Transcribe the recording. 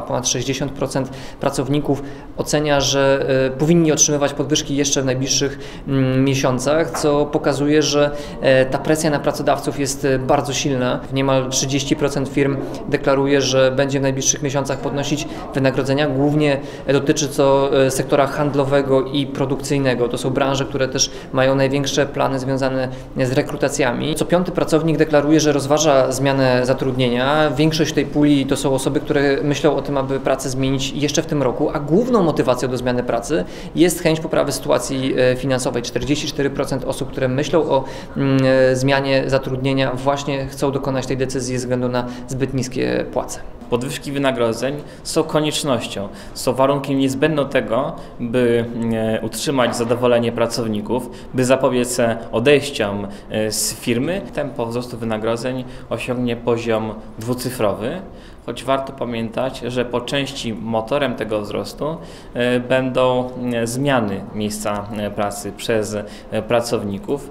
Ponad 60% pracowników ocenia, że e, powinni otrzymywać podwyżki jeszcze w najbliższych mm, miesiącach, co pokazuje, że e, ta presja na pracodawców jest e, bardzo silna. Niemal 30% firm deklaruje, że będzie w najbliższych miesiącach podnosić wynagrodzenia. Głównie dotyczy to sektora handlowego i produkcyjnego. To są branże, które też mają największe plany związane z rekrutacjami. Co piąty pracownik deklaruje, że rozważa zmianę zatrudnienia. Większość tej puli to są osoby, które myślą o tym, aby pracę zmienić jeszcze w tym roku, a główną motywacją do zmiany pracy jest chęć poprawy sytuacji e, finansowej. 44% osób, które myślą o mm, e, zmianie zatrudnienia, właśnie chcą dokonać tej decyzji ze względu na zbyt niskie płace. Podwyżki wynagrodzeń są koniecznością, są warunkiem niezbędnym tego, by e, utrzymać zadowolenie pracowników, by zapobiec odejściom z firmy. Tempo wzrostu wynagrodzeń osiągnie poziom dwucyfrowy choć warto pamiętać, że po części motorem tego wzrostu e, będą e, zmiany miejsca e, pracy przez pracowników.